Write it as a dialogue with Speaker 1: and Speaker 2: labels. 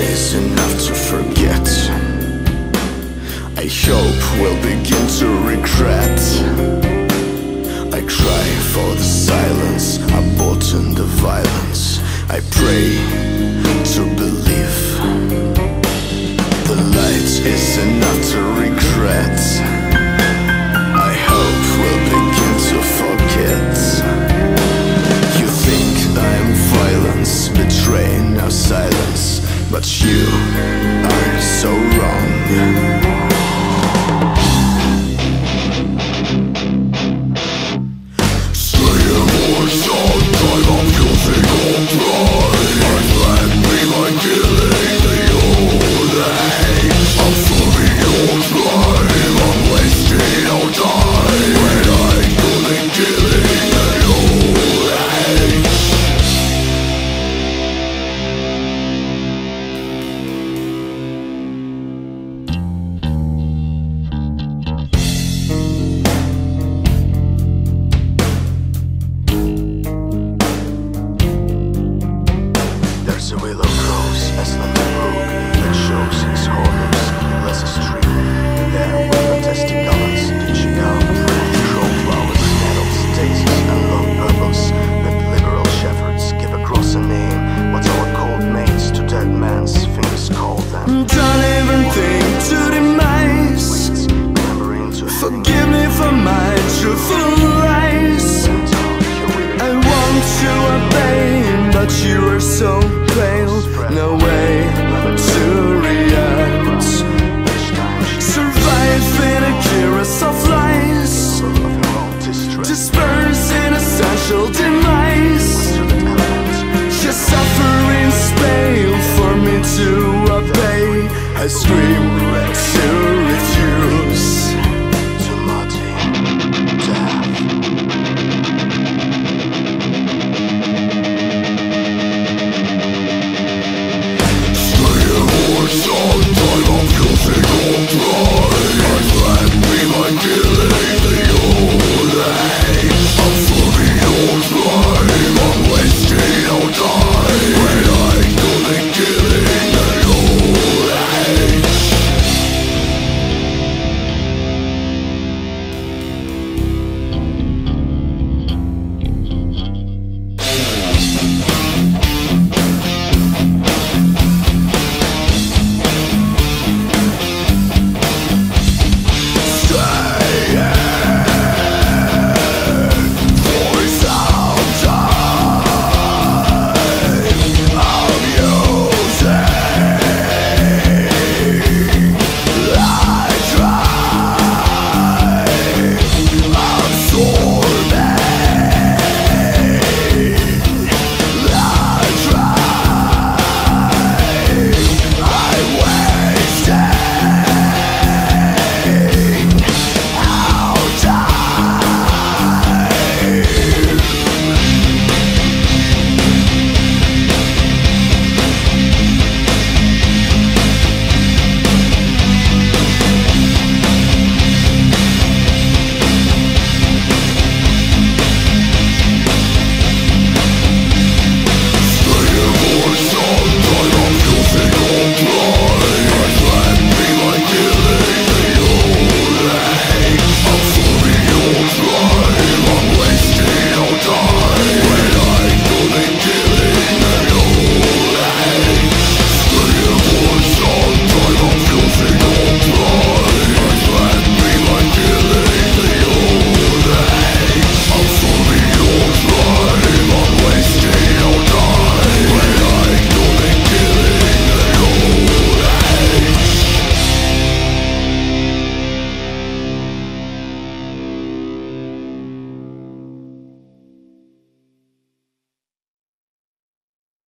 Speaker 1: is enough to forget. I hope we'll begin to regret. I cry for the silence, I the violence. I pray to believe. The light is enough to regret. touch you. so